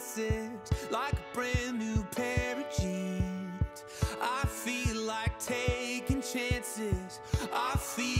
glasses like a brand new pair of jeans. I feel like taking chances. I feel